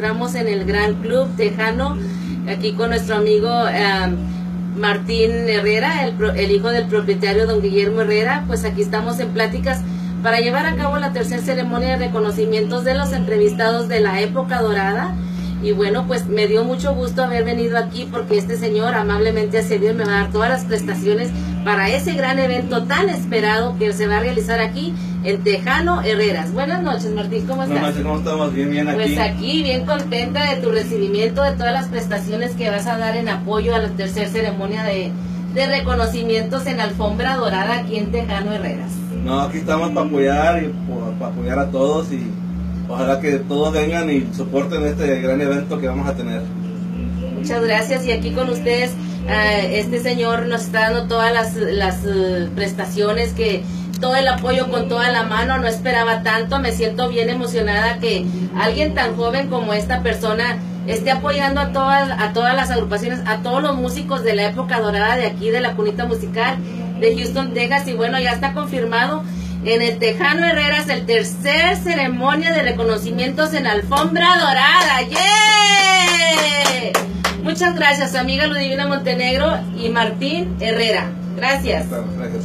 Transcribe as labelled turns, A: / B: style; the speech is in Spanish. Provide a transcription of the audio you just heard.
A: Entramos en el Gran Club Tejano, aquí con nuestro amigo eh, Martín Herrera, el, el, hijo del propietario don Guillermo Herrera. Pues aquí estamos en pláticas para llevar a cabo la tercera ceremonia de reconocimientos de los entrevistados de la época dorada. Y bueno, pues me dio mucho gusto haber venido aquí porque este señor amablemente accedió y me va a dar todas las prestaciones para ese gran evento tan esperado que se va a realizar aquí en Tejano Herreras. Buenas noches, Martín, ¿cómo estás?
B: Buenas noches, ¿cómo estamos? Bien, bien aquí.
A: Pues aquí, bien contenta de tu recibimiento, de todas las prestaciones que vas a dar en apoyo a la tercera ceremonia de, de reconocimientos en Alfombra Dorada aquí en Tejano Herreras.
B: No, aquí estamos para apoyar y para apoyar a todos y ojalá que todos vengan y soporten este gran evento que vamos a tener.
A: Muchas gracias. Y aquí con ustedes uh, este señor nos está dando todas las, uh, prestaciones que todo el apoyo con toda la mano, no esperaba tanto, me siento bien emocionada que alguien tan joven como esta persona esté apoyando a todas, a todas las agrupaciones, a todos los músicos de la época dorada de aquí, de la cunita musical de Houston, Texas, y bueno, ya está confirmado. En el Tejano Herreras el tercer ceremonia de reconocimientos en Alfombra Dorada. ¡Yeah! Muchas gracias, amiga Ludivina Montenegro y Martín Herrera. Gracias.
B: Gracias.